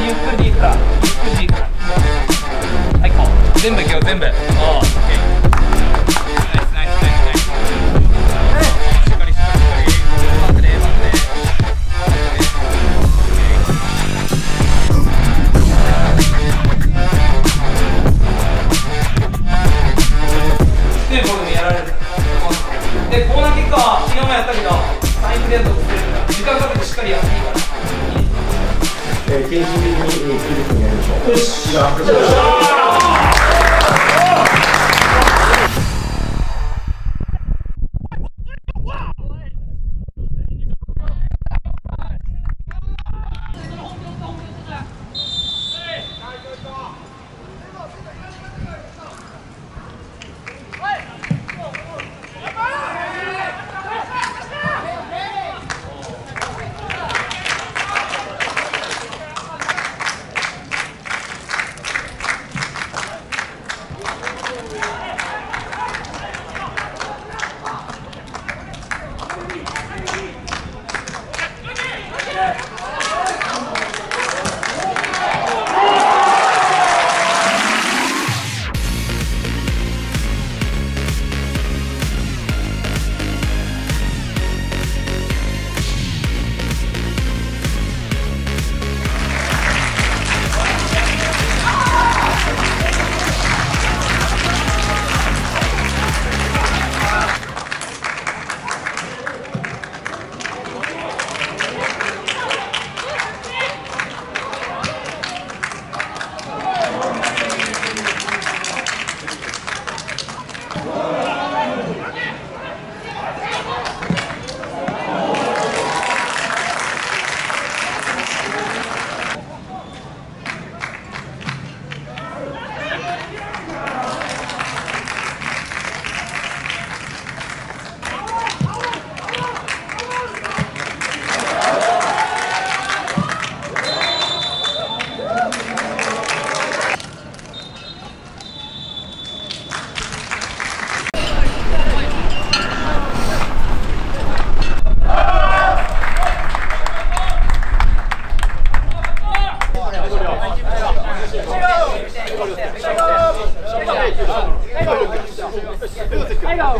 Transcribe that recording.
ゆっくりでいいから。ゆっくりでいいから。はいこう。全部いくよ全部。かりえー、研修的に、えー、切り込みやりましょう。よし。笑顔